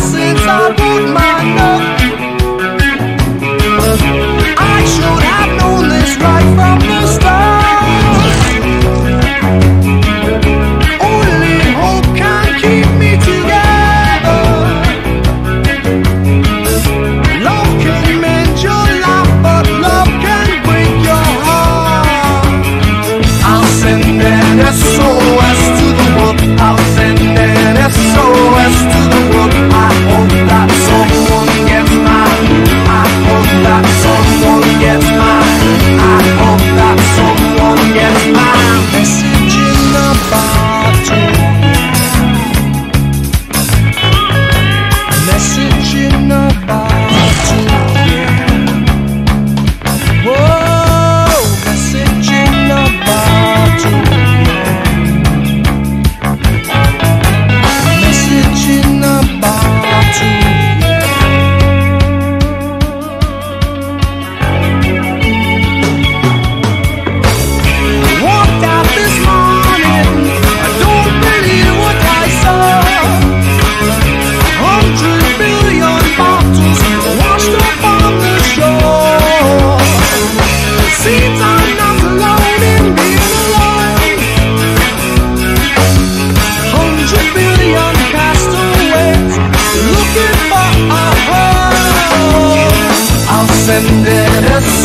send an enteras